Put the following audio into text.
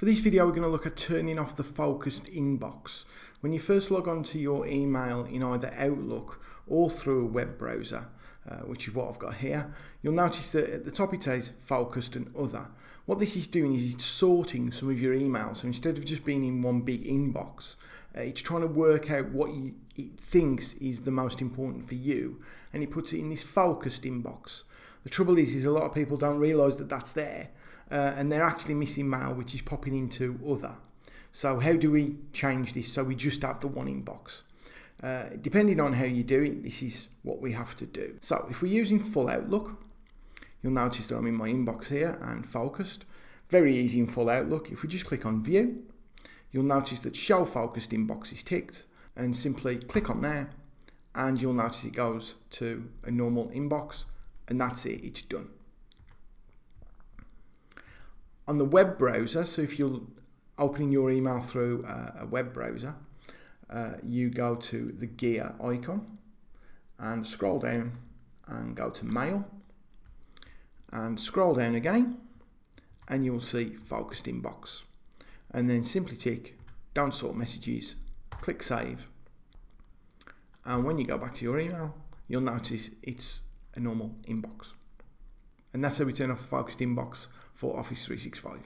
For this video we're going to look at turning off the focused inbox. When you first log on to your email in either Outlook or through a web browser, uh, which is what I've got here, you'll notice that at the top it says focused and other. What this is doing is it's sorting some of your emails. So instead of just being in one big inbox, uh, it's trying to work out what you, it thinks is the most important for you and it puts it in this focused inbox. The trouble is, is a lot of people don't realise that that's there uh, and they're actually missing mail which is popping into other. So how do we change this so we just have the one inbox? Uh, depending on how you do it, this is what we have to do. So if we're using full Outlook, you'll notice that I'm in my inbox here and focused. Very easy in full Outlook. If we just click on view, you'll notice that show focused inbox is ticked and simply click on there and you'll notice it goes to a normal inbox and that's it, it's done. On the web browser, so if you're opening your email through a web browser, uh, you go to the gear icon and scroll down and go to mail and scroll down again and you will see focused inbox. And then simply tick don't sort messages click save. And when you go back to your email you'll notice it's a normal inbox and that's how we turn off the focused inbox for Office 365